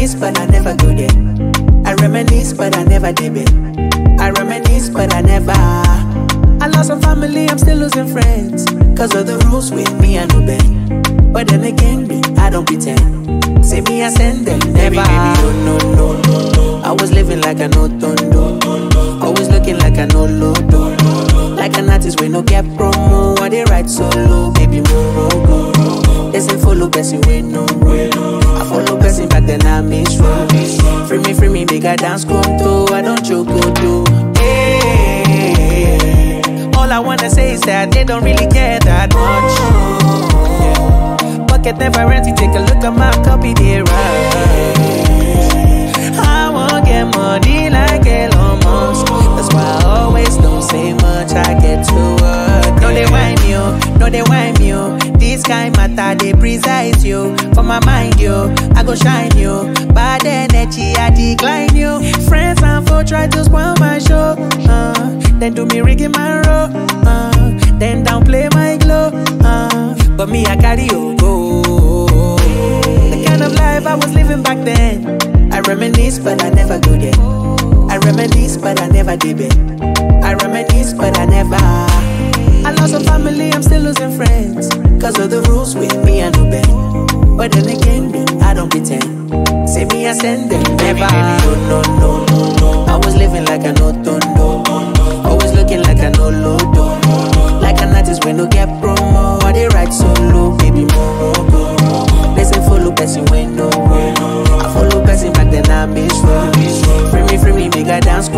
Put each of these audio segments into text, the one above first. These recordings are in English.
reminisce, but I never go there. I reminisce, but I never did it. I reminisce, but I never. I lost some family, I'm still losing friends. Cause of the rules with me, I know bend. But then again, me, I don't pretend. Say me, I send them, never. Baby, baby, no, no, no, no. I was living like I know tondo. Always looking like I know lodo. Like an artist, we no get promo. I they write solo, baby, moro, go. They say follow Bessie, we no road. I follow back then I miss road. Free me, free me, make I dance konto. I don't joke, go do. Hey, all I wanna say is that they don't really care that much. Bucket never empty, take a look at my copy, they right. I want get money whine you. This kind matter, they precise you. For my mind, you, I go shine you. Bad energy, I decline you. Friends and foe try to spoil my show. Uh, then do me rigimanro. Uh, then downplay my glow. Uh, but me, I carry you go. The kind of life I was living back then. I reminisce, but I never go there. I reminisce, but I never did it. I reminisce, but I Family, I'm still losing friends. Cause of the rules with me and obey. But then again, me, I don't pretend. Say me, I send them never. No, no, no, no, no. I was living like an auto, no. no no. Always looking like an no. Like an artist when no get promo. Or they write solo, baby, No no no no. They say follow person when no. I follow person back then I miss one. Free me, free me, make I dance.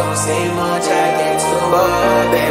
don't say much, I get too bad.